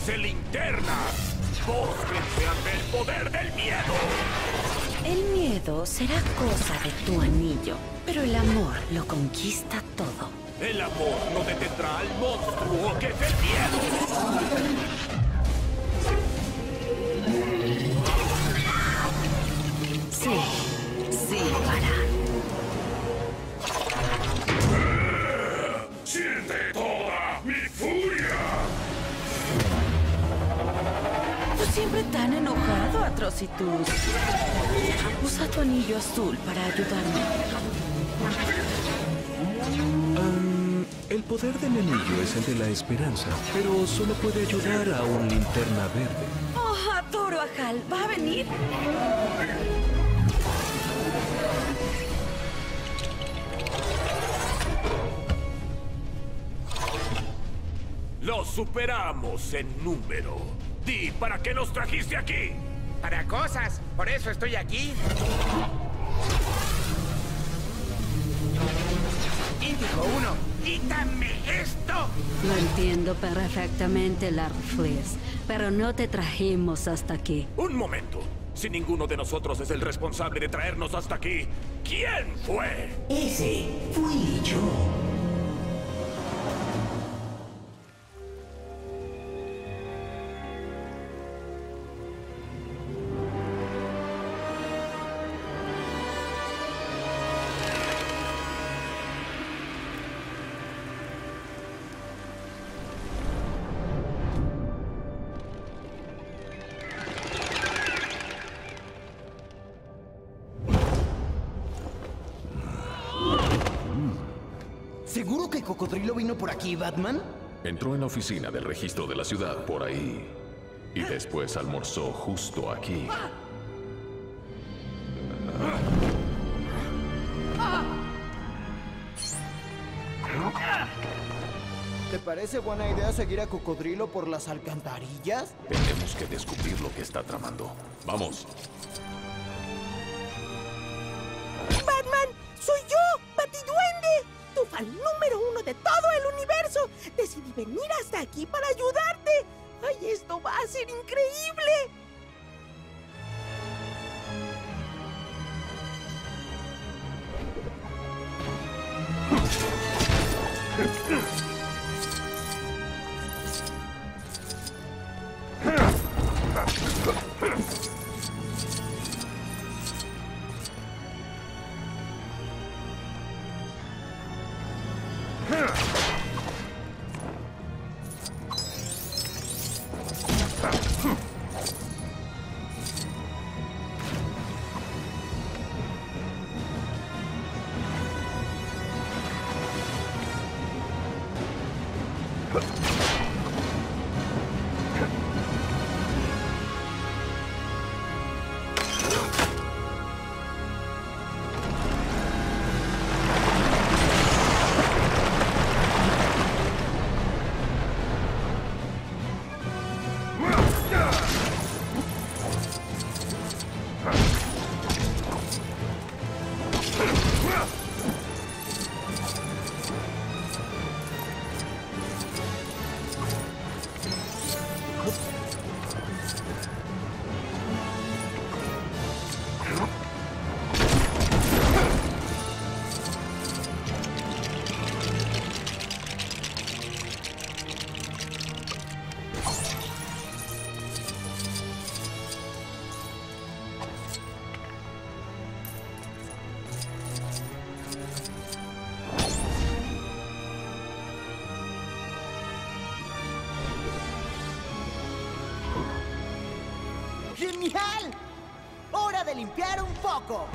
¡Lance linterna! ¡Póstrense ante el poder del miedo! El miedo será cosa de tu anillo, pero el amor lo conquista todo. El amor no detendrá al monstruo que es el miedo. Sí, tan enojado, Atrocitus. Usa tu anillo azul para ayudarme. Am, el poder del anillo es el de la esperanza, pero solo puede ayudar a un linterna verde. Oh, adoro a Hal. ¿Va a venir? Los superamos en número. Di, ¿para qué nos trajiste aquí? Para cosas, por eso estoy aquí. Índigo 1, quítame esto. Lo entiendo perfectamente, Larfleas, pero no te trajimos hasta aquí. Un momento. Si ninguno de nosotros es el responsable de traernos hasta aquí, ¿quién fue? Ese fui yo. ¿Seguro que Cocodrilo vino por aquí, Batman? Entró en la oficina del registro de la ciudad, por ahí. Y después almorzó justo aquí. ¿Te parece buena idea seguir a Cocodrilo por las alcantarillas? Tenemos que descubrir lo que está tramando. ¡Vamos! Decidí venir hasta aquí para ayudarte. ¡Ay, esto va a ser increíble! Limpiar un poco!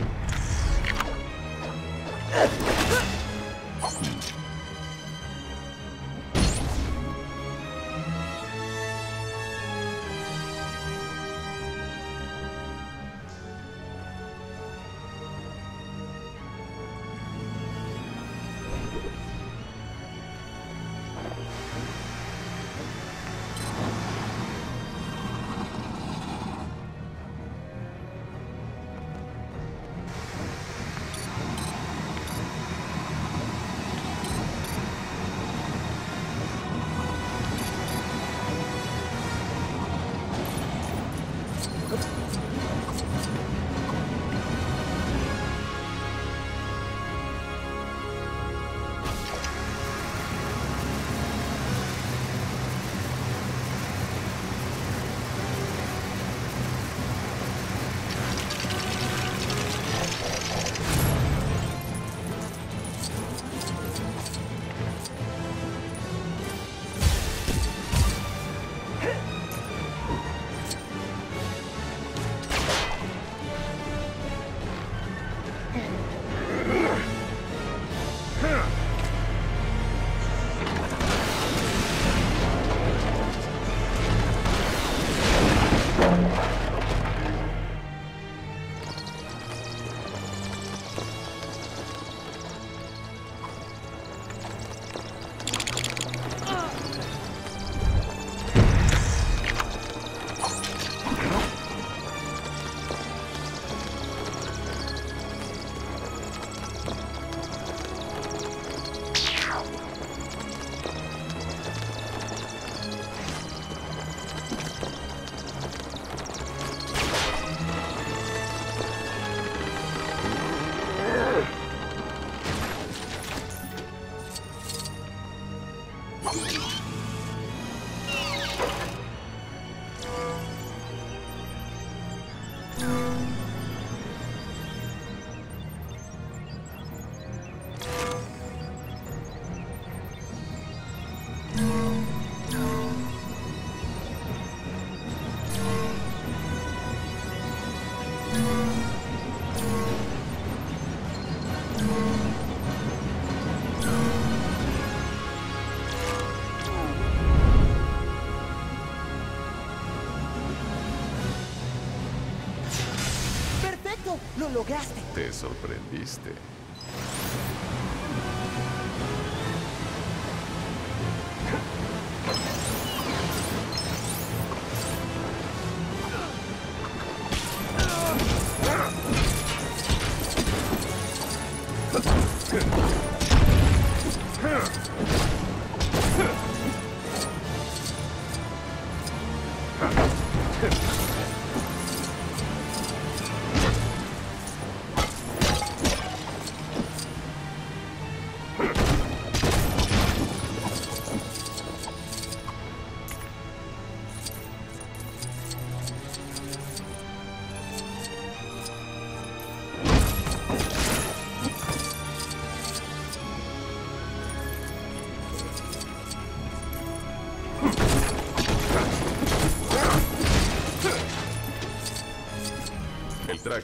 Te sorprendiste.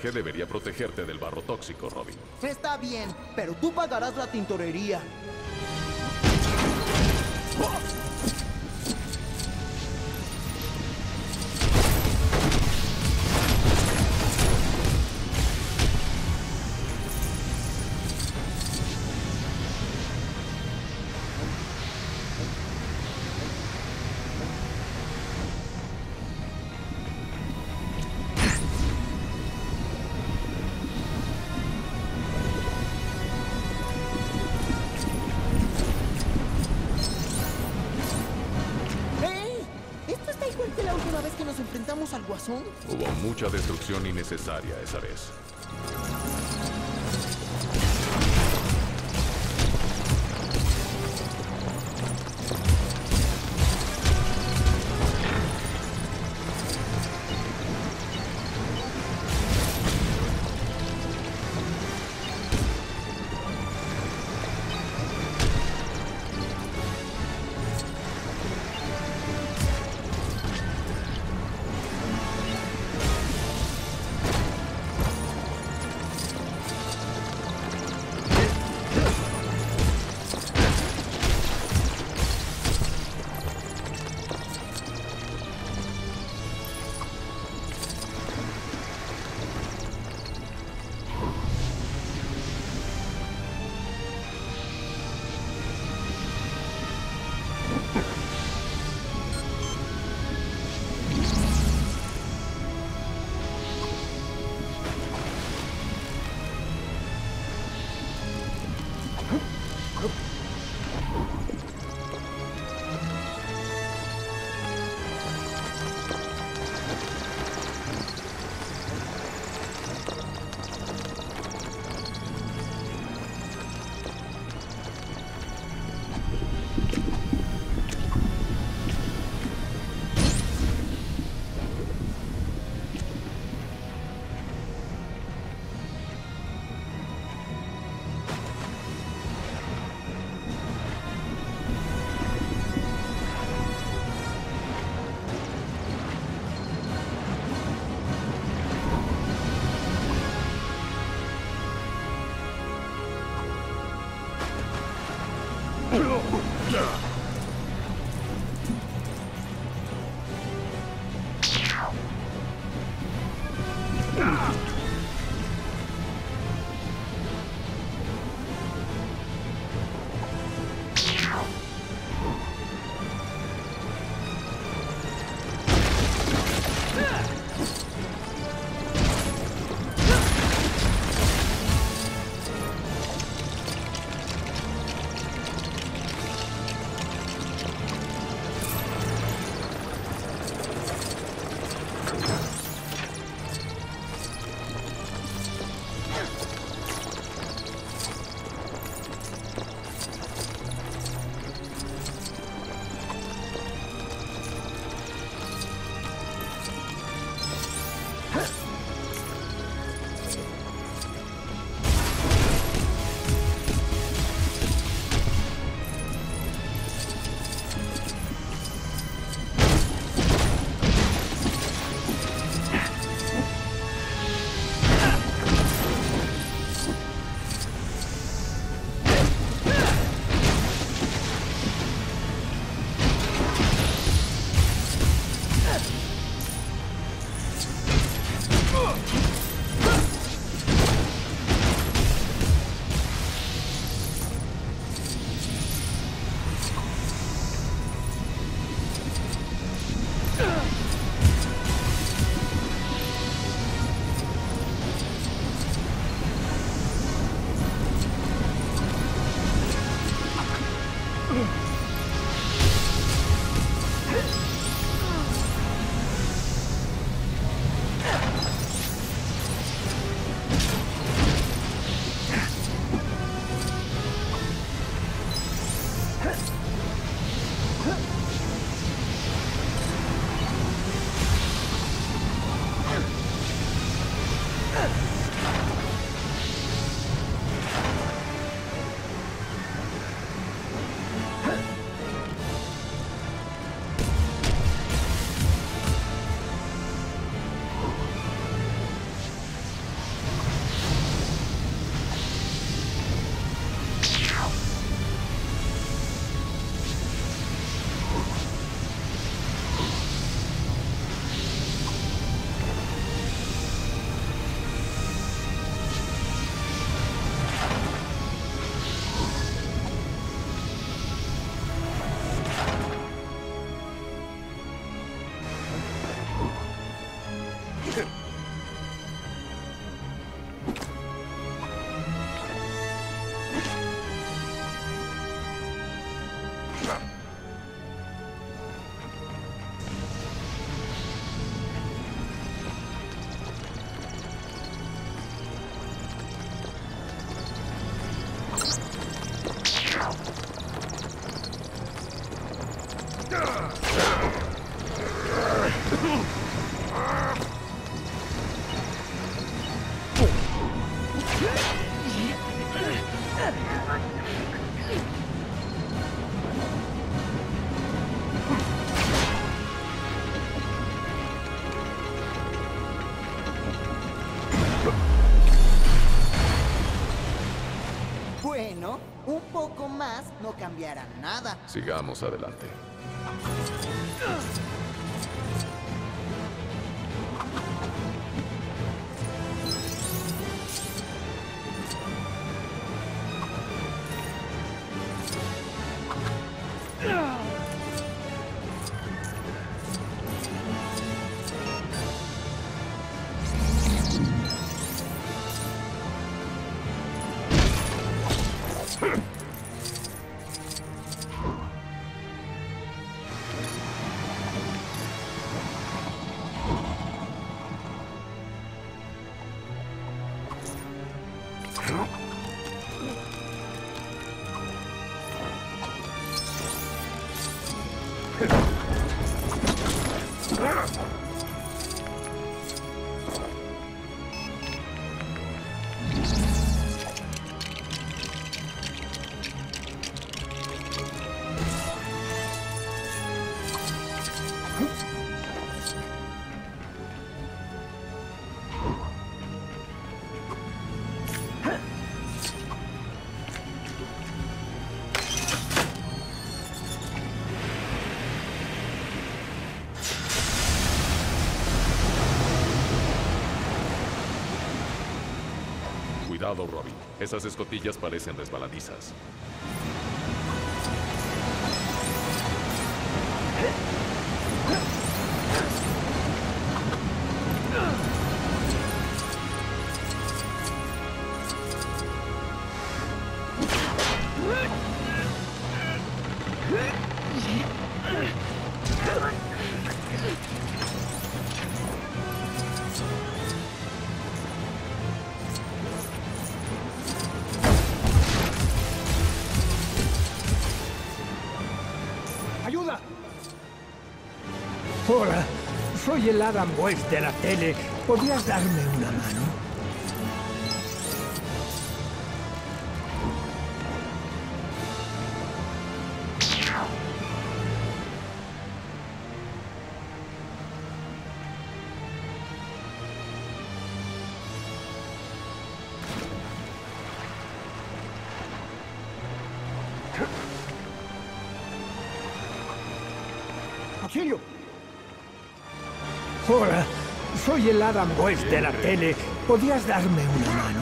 Debería protegerte del barro tóxico, Robin. Está bien, pero tú pagarás la tintorería. Hubo mucha destrucción innecesaria esa vez. Poco más no cambiará nada. Sigamos adelante. Esas escotillas parecen resbaladizas. Soy el Adam West de la tele. ¿Podrías darme una mano? Soy el Adam West de la tele. ¿Podrías darme una mano?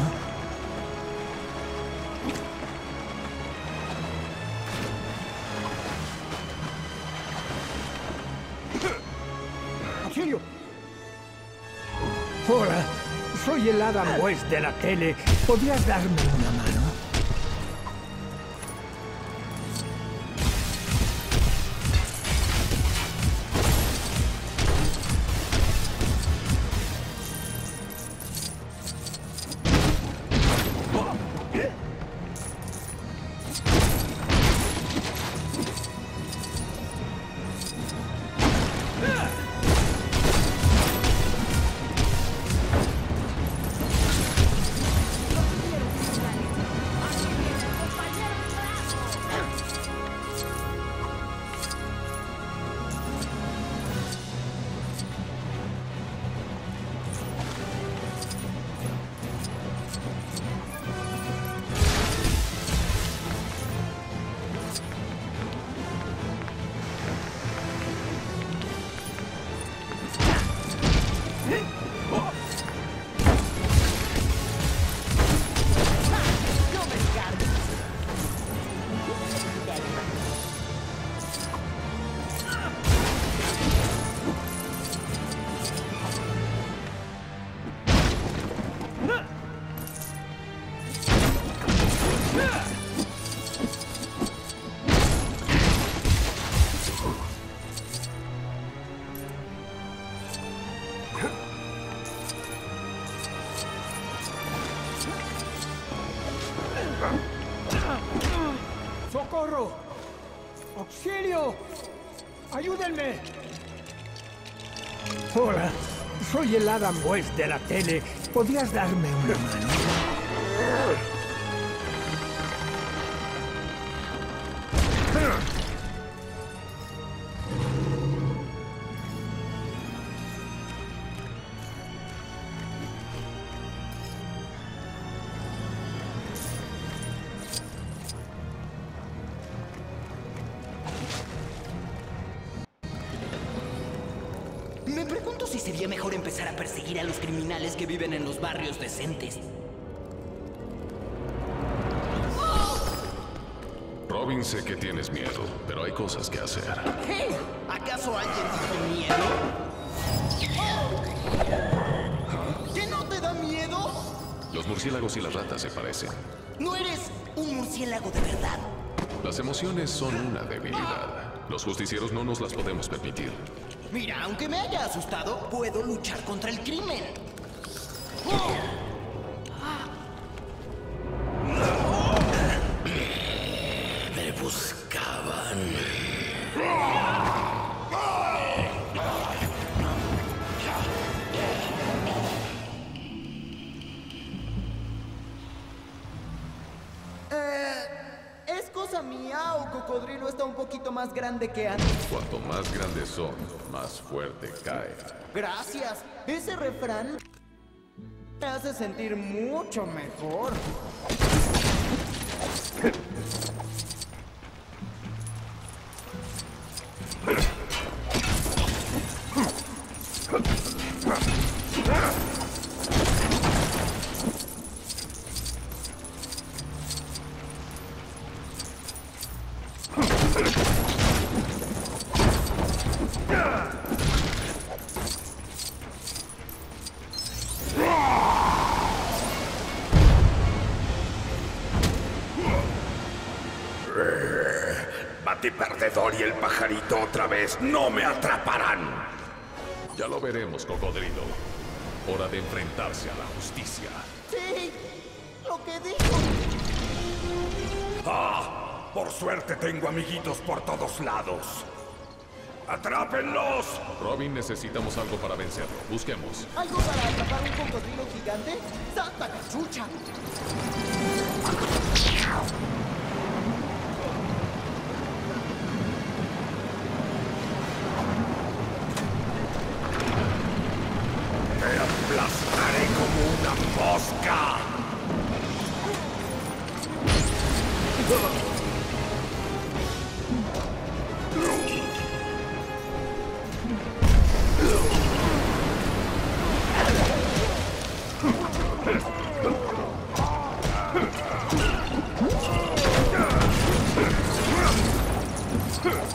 ¡Auxilio! Hola, soy el Adam West de la tele. ¿Podrías darme una mano? ¡Ayúdenme! Hola, soy el Adam West de la tele. ¿Podrías darme una mano? Robin, sé que tienes miedo, pero hay cosas que hacer. ¿Qué? ¿Acaso alguien dijo miedo? ¿Qué no te da miedo? Los murciélagos y las ratas se parecen. No eres un murciélago de verdad. Las emociones son una debilidad. Los justicieros no nos las podemos permitir. Mira, aunque me haya asustado, puedo luchar contra el crimen. Me grande que antes? Cuanto más grandes son, más fuerte cae. Gracias. Ese refrán me hace sentir mucho mejor. No me atraparán. Ya lo veremos, cocodrilo. Hora de enfrentarse a la justicia. Sí, lo que dijo. Ah, por suerte tengo amiguitos por todos lados. ¡Atrápenlos! Robin, necesitamos algo para vencerlo. Busquemos. ¿Algo para atrapar un cocodrilo gigante? ¡Santa cachucha! No!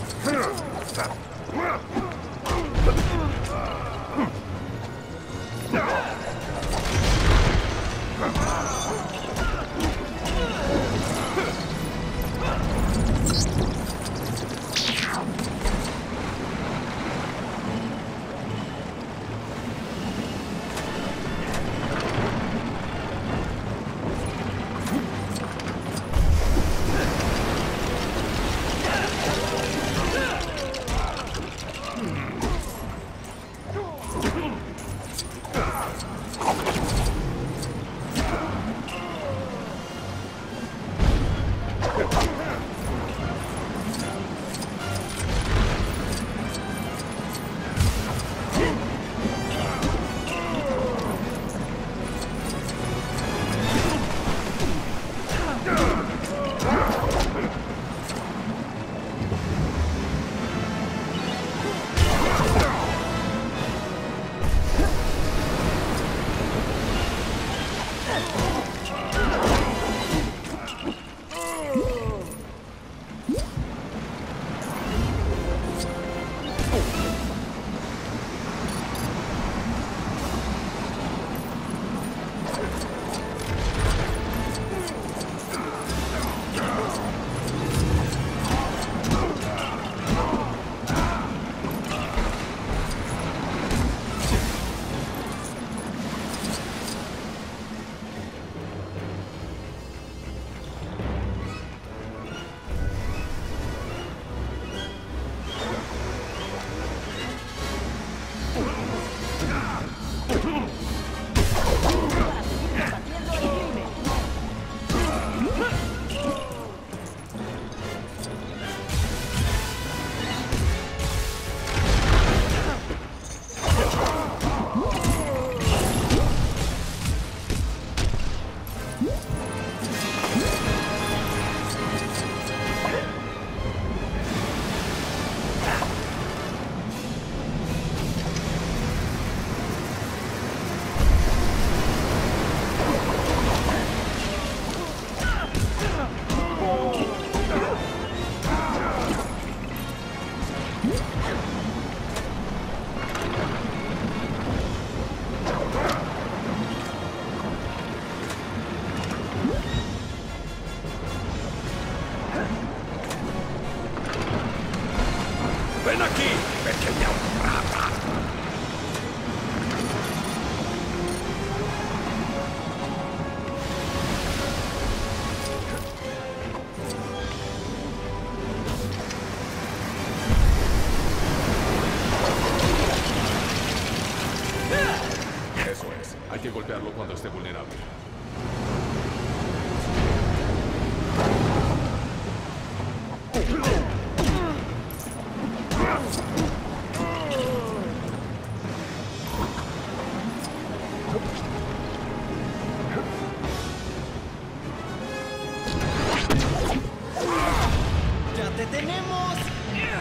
¡Ya te tenemos!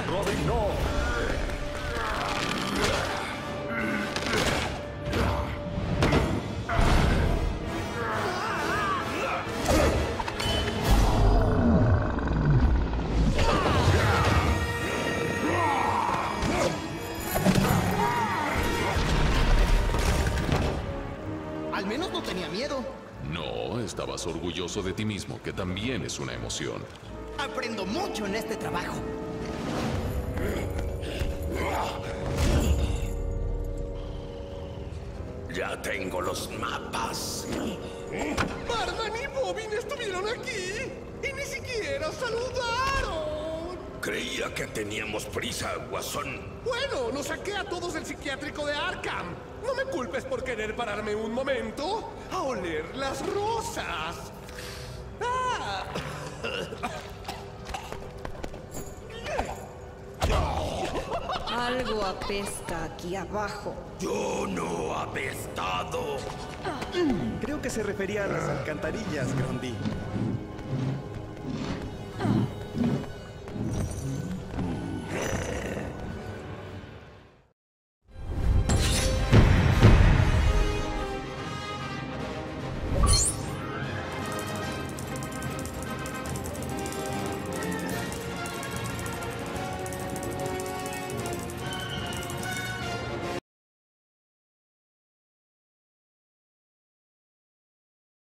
Robin, no. Orgulloso de ti mismo, que también es una emoción. Aprendo mucho en este trabajo. Ya tengo los mapas. Barman y Bobin estuvieron aquí y ni siquiera saludaron. Creía que teníamos prisa, guasón. Bueno, nos saqué a todos del psiquiátrico de Arkham. No me culpes por querer pararme un momento a oler las rosas. Algo apesta aquí abajo. Yo no apestado. Creo que se refería a las alcantarillas, Grundy.